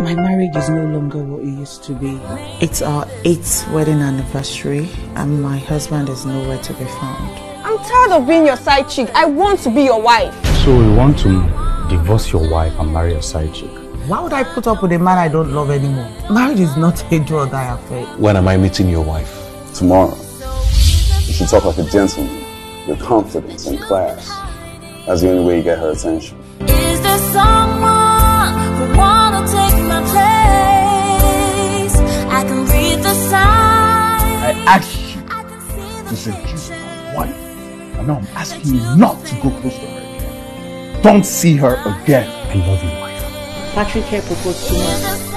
My marriage is no longer what it used to be. It's our eighth wedding anniversary and my husband is nowhere to be found. I'm tired of being your side chick. I want to be your wife. So you want to divorce your wife and marry a side chick? Why would I put up with a man I don't love anymore? Marriage is not a draw die affair. When am I meeting your wife? Tomorrow. You should talk like a gentleman, with confidence and class. That's the only way you get her attention. Asked you to seduce my wife. And now I'm asking you not to go close to her again. Don't see her again. I love you, wife. Patrick here proposed to me. Is there